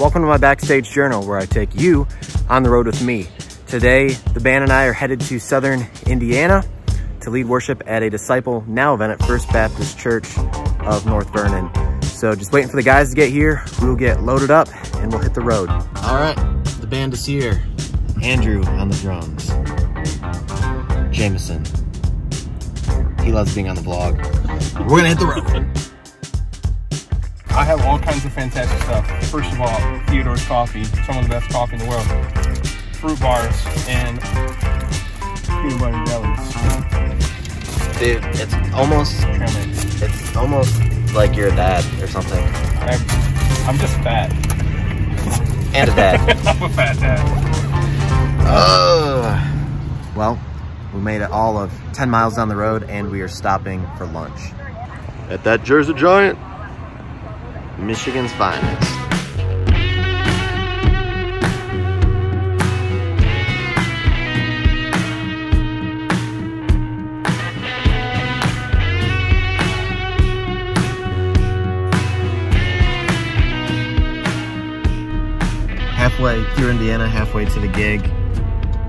Welcome to my backstage journal where I take you on the road with me. Today, the band and I are headed to Southern Indiana to lead worship at a Disciple Now event at First Baptist Church of North Vernon. So just waiting for the guys to get here. We'll get loaded up and we'll hit the road. All right, the band is here. Andrew on the drums. Jamison. He loves being on the vlog. We're gonna hit the road. I have all kinds of fantastic stuff. First of all, Theodore's Coffee, some of the best coffee in the world. Fruit bars and peanut butter jellies. Dude, it's almost it's almost like you're a dad or something. I'm, I'm just fat. And a dad. I'm a fat dad. oh. Well, we made it all of 10 miles down the road and we are stopping for lunch. At that Jersey Giant. Michigan's finest. halfway through Indiana, halfway to the gig,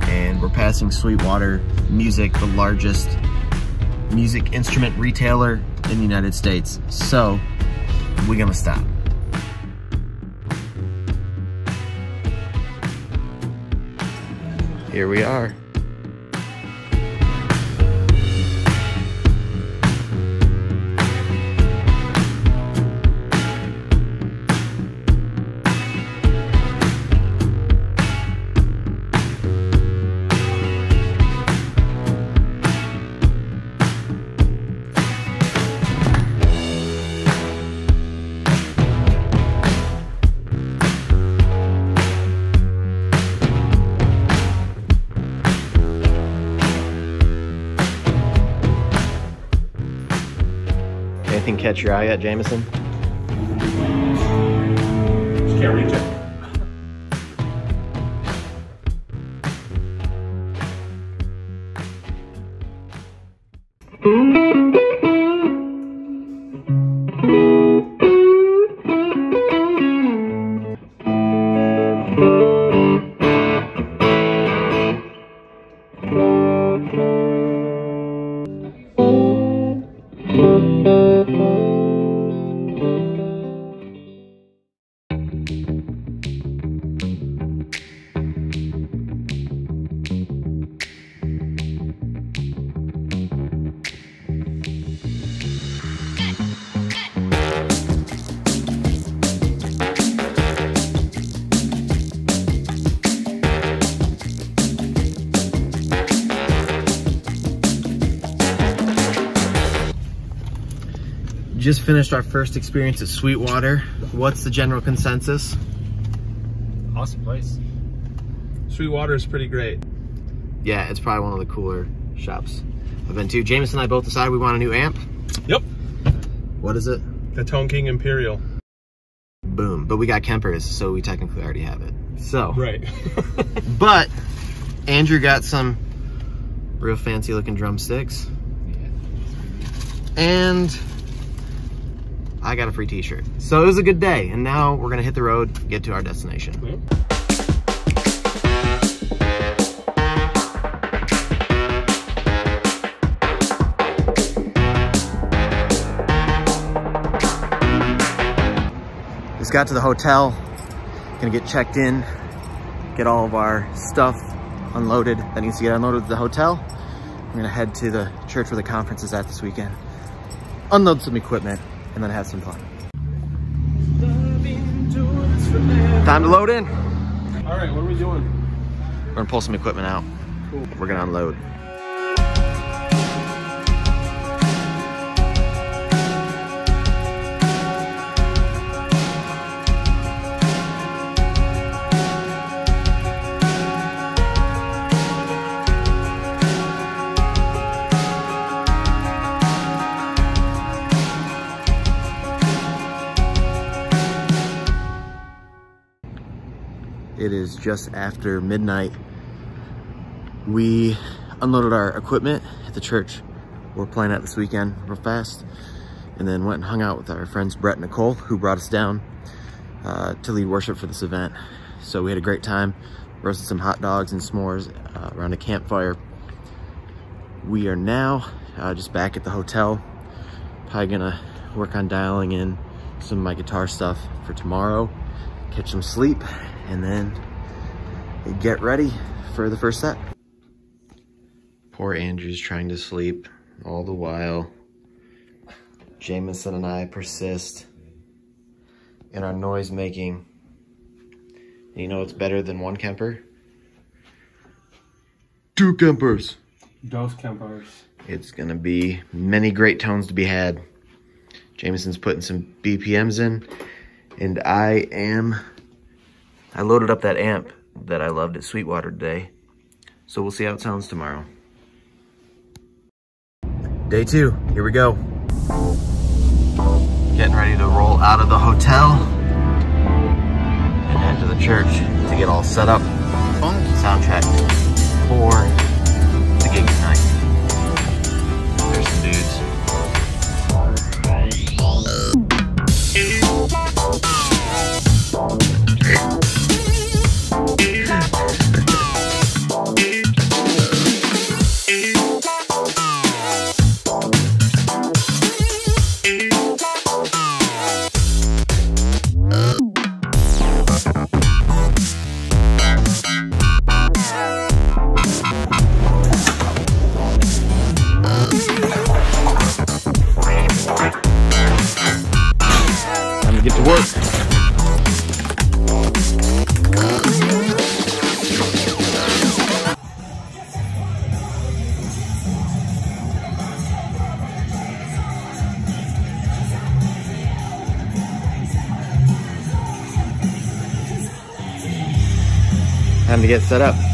and we're passing Sweetwater Music, the largest music instrument retailer in the United States. So, we're gonna stop. Here we are. Catch your eye yet, Jamison? Just can't reach it. Just finished our first experience at Sweetwater. What's the general consensus? Awesome place. Sweetwater is pretty great. Yeah, it's probably one of the cooler shops I've been to. James and I both decided we want a new amp. Yep. What is it? The Tone King Imperial. Boom. But we got Kemper's, so we technically already have it. So, Right. but Andrew got some real fancy looking drumsticks. And I got a free t-shirt. So it was a good day. And now we're gonna hit the road, get to our destination. Just got to the hotel, gonna get checked in, get all of our stuff unloaded that needs to get unloaded at the hotel. I'm gonna head to the church where the conference is at this weekend, unload some equipment, and then have some fun. Time to load in. All right, what are we doing? We're gonna pull some equipment out. Cool. We're gonna unload. Is just after midnight. We unloaded our equipment at the church we're playing at this weekend real fast. And then went and hung out with our friends Brett and Nicole, who brought us down uh, to lead worship for this event. So we had a great time, roasted some hot dogs and s'mores uh, around a campfire. We are now uh, just back at the hotel. Probably gonna work on dialing in some of my guitar stuff for tomorrow, catch some sleep, and then get ready for the first set. Poor Andrew's trying to sleep all the while. Jamison and I persist in our noise making. You know what's better than one Kemper? Two Kempers. Dos Kempers. It's gonna be many great tones to be had. Jamison's putting some BPMs in, and I am, I loaded up that amp that I loved at Sweetwater today. So we'll see how it sounds tomorrow. Day two, here we go. Getting ready to roll out of the hotel and head to the church to get all set up. Soundtrack for the gig tonight. Get set up.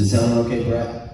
It sound okay, Brett?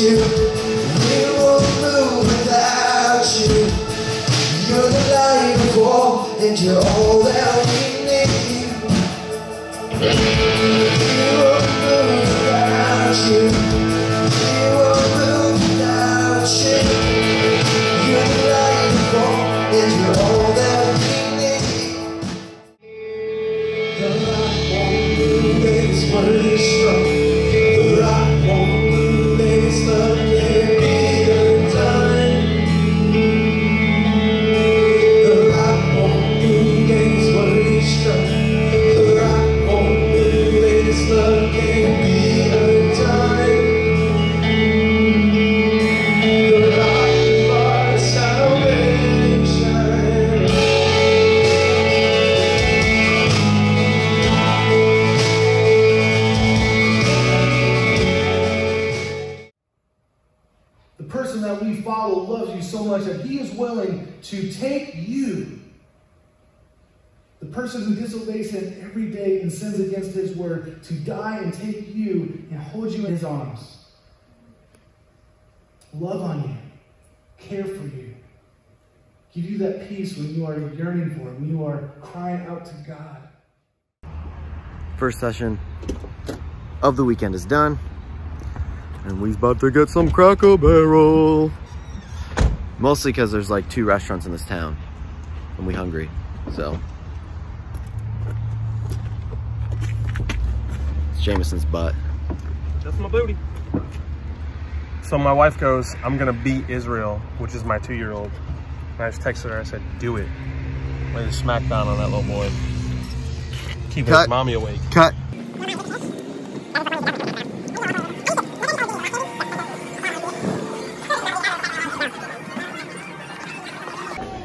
And the person who disobeys him every day and sins against his word, to die and take you and hold you in his arms. Love on you, care for you, give you that peace when you are yearning for him, when you are crying out to God. First session of the weekend is done. And we's about to get some Cracker Barrel. Mostly because there's like two restaurants in this town. And we hungry, so. Jamison's butt. That's my booty. So my wife goes, I'm gonna beat Israel, which is my two-year-old. And I just texted her, I said, do it. Lay the smack down on that little boy. Keep Cut. his mommy awake. Cut.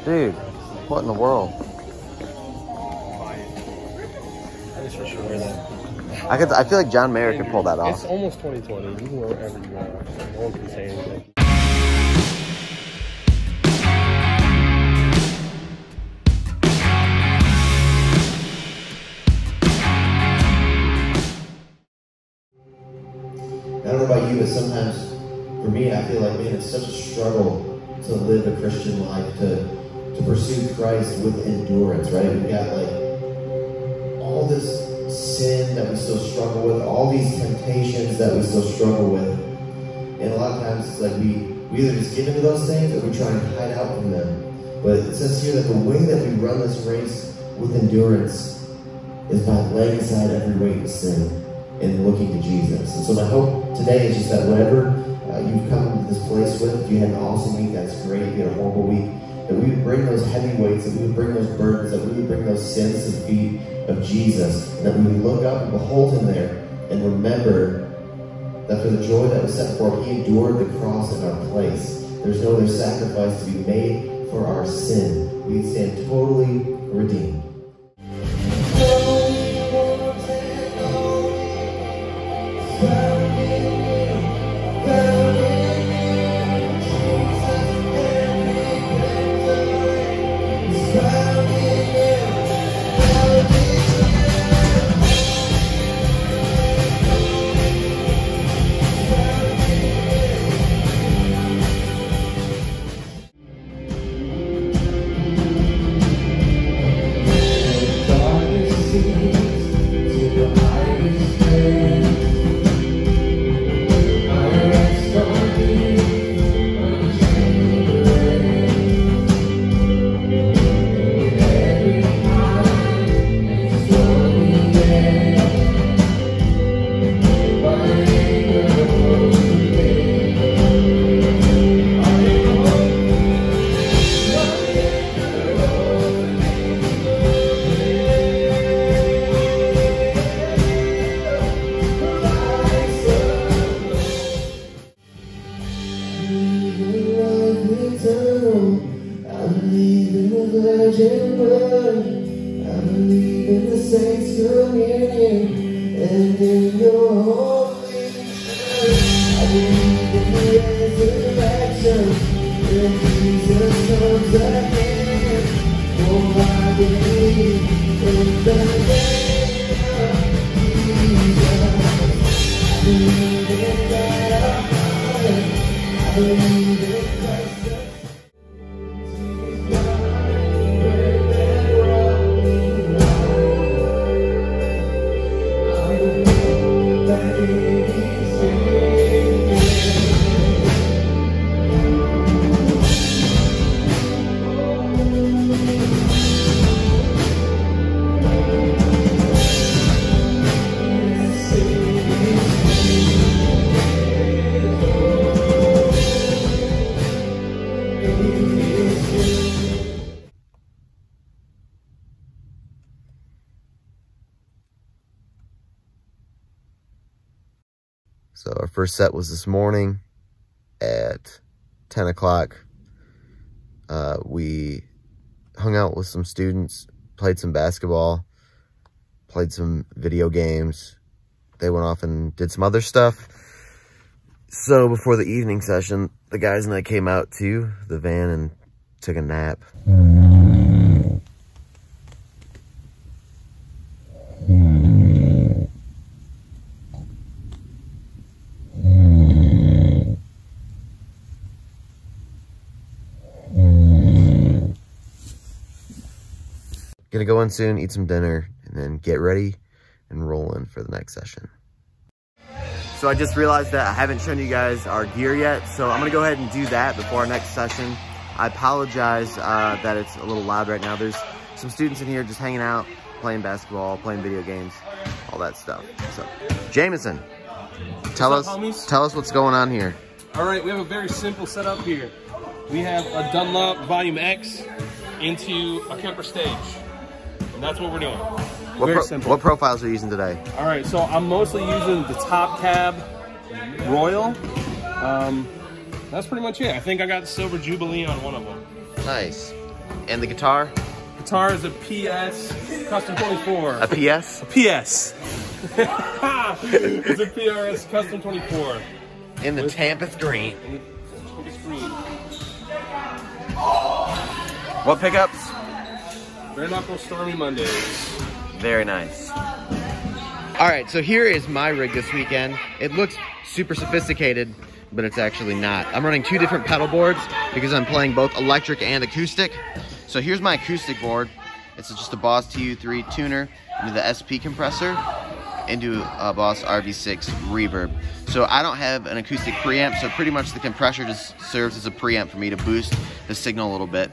Dude, what in the world? I could. I feel like John Mayer could pull that off. It's almost 2020. You can wear whatever you want. No one can say anything. I don't know about you, but sometimes for me, I feel like, man, it's such a struggle to live a Christian life, to, to pursue Christ with endurance, right? We've got like all this sin that we still struggle with, all these temptations that we still struggle with. And a lot of times it's like we, we either just give into those things or we try and hide out from them. But it says here that the way that we run this race with endurance is by laying aside every weight of sin and looking to Jesus. And so my hope today is just that whatever uh, you've come to this place with, if you had an awesome week, that's great. If you had a horrible week, that we would bring those heavy weights, that we would bring those burdens, that we would bring those sins to the feet of Jesus, and that when we look up and behold him there and remember that for the joy that was set before him, he endured the cross in our place. There's no other sacrifice to be made for our sin. We stand totally redeemed. First set was this morning at 10 o'clock. Uh, we hung out with some students, played some basketball, played some video games. They went off and did some other stuff. So before the evening session, The guys and I came out to the van and took a nap. Gonna go in soon, eat some dinner, and then get ready and roll in for the next session. So I just realized that I haven't shown you guys our gear yet, so I'm gonna go ahead and do that before our next session. I apologize uh, that it's a little loud right now. There's some students in here just hanging out, playing basketball, playing video games, all that stuff. So, Jamison, tell What's us, up, homies? tell us what's going on here. All right, we have a very simple setup here. We have a Dunlop Volume X into a Kemper stage. And that's what we're doing. What, very pro- simple. what profiles are you using today? All right, so I'm mostly using the top cab Royal. Um, that's pretty much it. I think I got Silver Jubilee on one of them. Nice. And the guitar? Guitar is a PS Custom 24. A PS? A PS. it's a PRS Custom 24. In the Trampas Green. And the screen. What pickups? Bare Knuckle Stormy Mondays. Very nice. All right, so here is my rig this weekend. It looks super sophisticated, but it's actually not. I'm running two different pedal boards because I'm playing both electric and acoustic. So here's my acoustic board. It's just a Boss TU3 tuner into the SP compressor into a Boss RV6 reverb. So I don't have an acoustic preamp, so pretty much the compressor just serves as a preamp for me to boost the signal a little bit.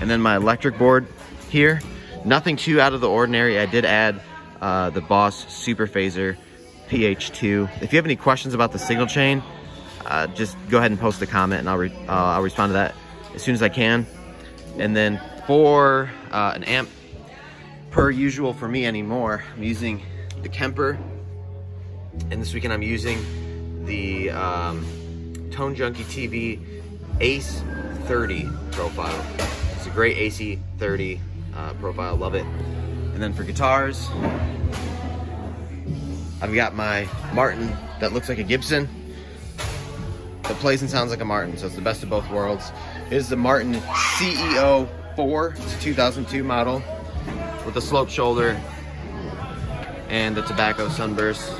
And then my electric board here, nothing too out of the ordinary. I did add uh, the Boss Super Phaser PH2. If you have any questions about the signal chain, uh, just go ahead and post a comment and I'll, re uh, I'll respond to that as soon as I can. And then for uh, an amp, per usual for me anymore, I'm using the Kemper. And this weekend I'm using the um, Tone Junkie TV AC 30 profile. It's a great AC 30 uh, profile, love it. And then for guitars, I've got my Martin that looks like a Gibson that plays and sounds like a Martin, so it's the best of both worlds. It is the Martin CEO 4, it's a 2002 model with the slope shoulder and the tobacco sunburst.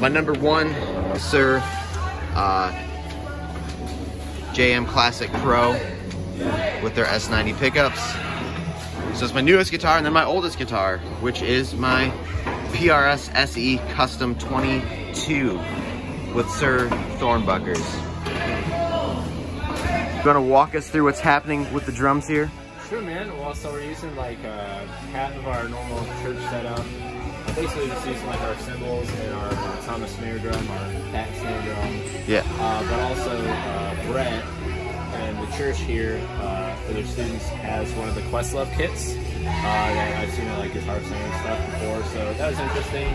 My number one, Suhr uh, JM Classic Pro with their S90 pickups. So it's my newest guitar and then my oldest guitar, which is my PRS SE Custom 22 with Suhr Thornbuckers. You Gonna walk us through what's happening with the drums here? Sure, man. Well, so we're using like uh, half of our normal church setup. Basically, just using like our cymbals and our uh, Tama snare drum, our fat snare drum, Yeah. uh, but also uh, Brett the church here uh, for their students has one of the Questlove kits. Uh, I've seen at like Guitar Center and stuff before, so that was interesting.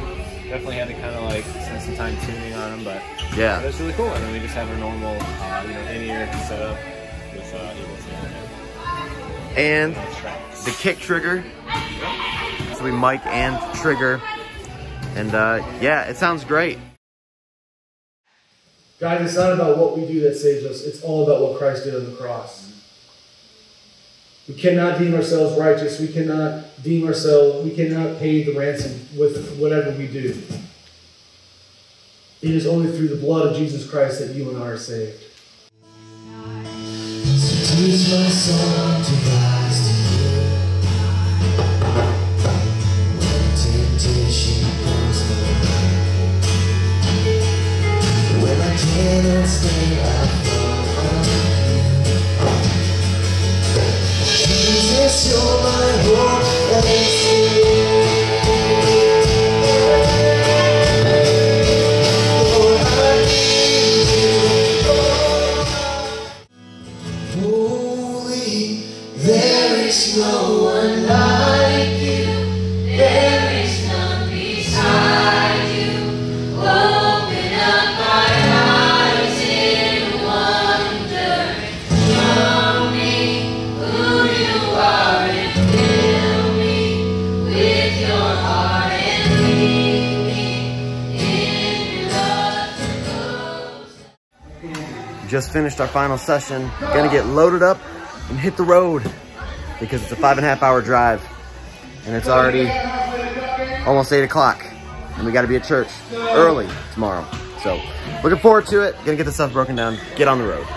Definitely had to kind of like spend some time tuning on them, but Yeah. that's really cool. And then we just have a normal, uh, you know, in-ear setup with uh, Ableton And and tracks. the kick trigger. So we mic and trigger. And uh, yeah, it sounds great. Guys, it's not about what we do that saves us. It's all about what Christ did on the cross. We cannot deem ourselves righteous. We cannot deem ourselves, we cannot pay the ransom with whatever we do. It is only through the blood of Jesus Christ that you and I are saved. So When I stay, I just finished our final session. Gonna get loaded up and hit the road because it's a five and a half hour drive and it's already almost eight o'clock and we gotta be at church early tomorrow. So looking forward to it. Gonna get the stuff broken down, get on the road.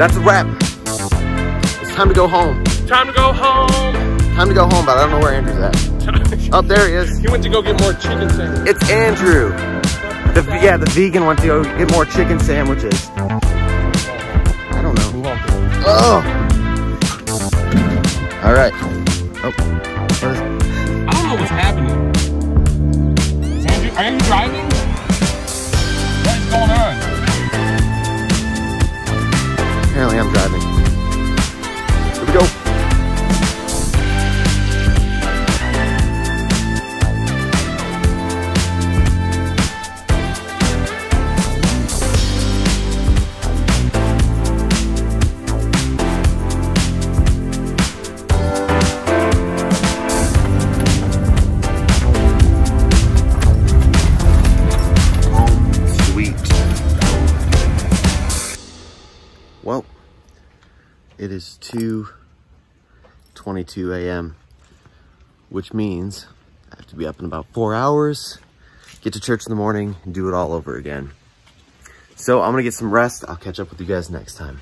That's a wrap. It's time to go home. Time to go home. Time to go home, but I don't know where Andrew's at. Oh, there he is. He went to go get more chicken sandwich. It's Andrew. The, yeah, the vegan went to go get more chicken sandwiches. I don't know. Oh. All right. Oh. I don't know what's happening. Andrew, are you driving? Apparently I'm driving. It is 2.22 a.m., which means I have to be up in about four hours, get to church in the morning, and do it all over again. So I'm gonna get some rest. I'll catch up with you guys next time.